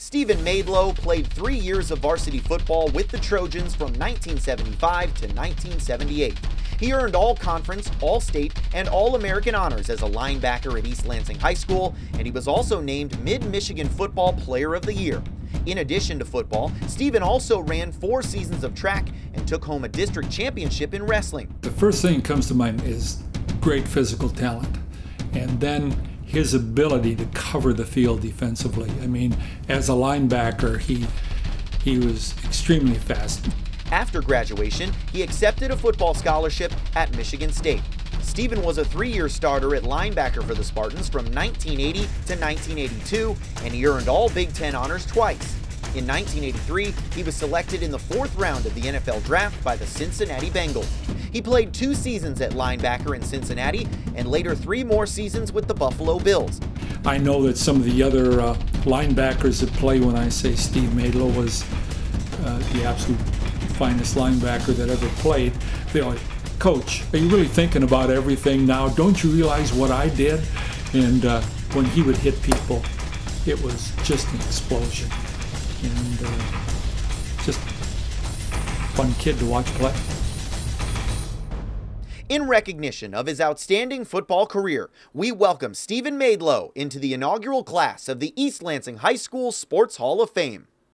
Stephen Maidlow played three years of varsity football with the Trojans from 1975 to 1978. He earned all conference, all state, and all American honors as a linebacker at East Lansing High School, and he was also named Mid Michigan Football Player of the Year. In addition to football, Stephen also ran four seasons of track and took home a district championship in wrestling. The first thing that comes to mind is great physical talent, and then his ability to cover the field defensively. I mean, as a linebacker, he he was extremely fast. After graduation, he accepted a football scholarship at Michigan State. Stephen was a three-year starter at linebacker for the Spartans from 1980 to 1982, and he earned all Big Ten honors twice. In 1983, he was selected in the fourth round of the NFL Draft by the Cincinnati Bengals. He played two seasons at linebacker in Cincinnati and later three more seasons with the Buffalo Bills. I know that some of the other uh, linebackers that play when I say Steve Maidlow was uh, the absolute finest linebacker that ever played. They're like, Coach, are you really thinking about everything now? Don't you realize what I did? And uh, when he would hit people, it was just an explosion. And uh, just fun kid to watch play. In recognition of his outstanding football career, we welcome Stephen Maidlow into the inaugural class of the East Lansing High School Sports Hall of Fame.